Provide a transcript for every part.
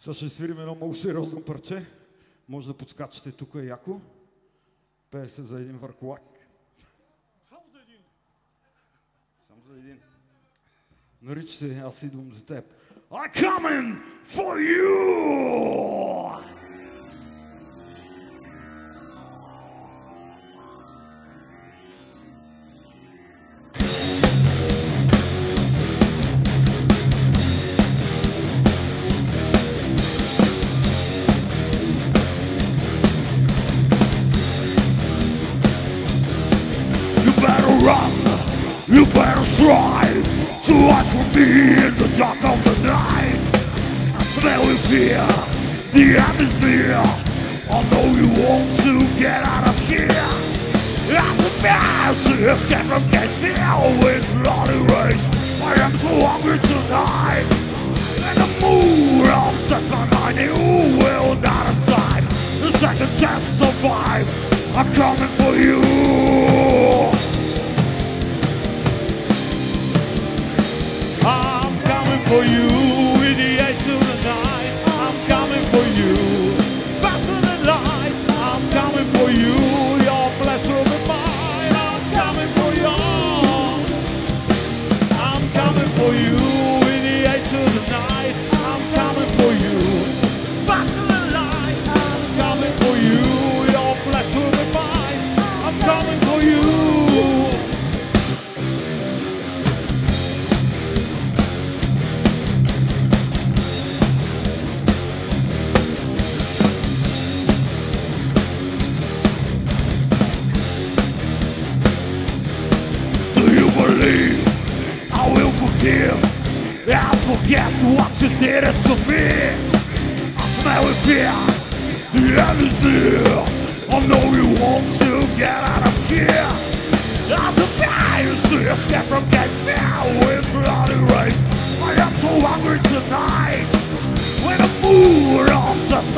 Сега ще свирим едно много сериозно парче. Може да подскачате тук яко. Пее се за един върколак. Само за един. Само за един. Нарича се Аз идвам за теб. I coming for you! From me in the dark of the night. I smell you fear, the atmosphere. I know you want to get out of here. As a to escape from Gainesville with bloody rage. I am so hungry tonight. And the mood upsets my mind, you will not have time. The second to survive. I'm coming for you. For you forgive? I forget what you did to me. I smell it fear. The end is near. I know you want to get out of here. I'm surprised to escape from Gainesville with bloody rain. I am so hungry tonight. When the mood upsets my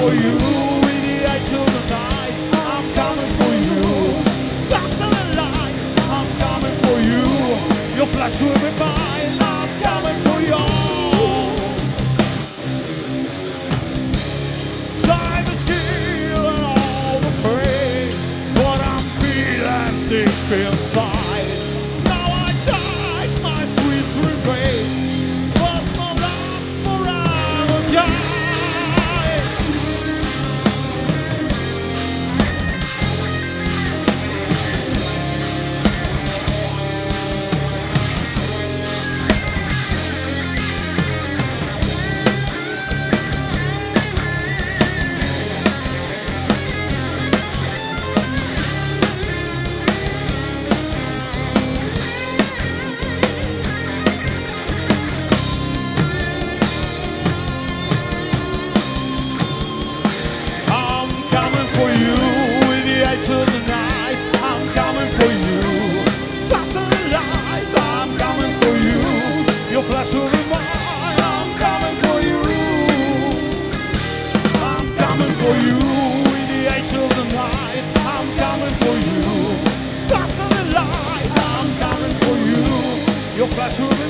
for you in the of the. I'm coming for you. Faster than light. I'm coming for you. Your will be mine. I'm coming for you. Time is healing all the pain, but I'm feeling than light, I'm coming for you. Faster than light, I'm coming for you. Your flash will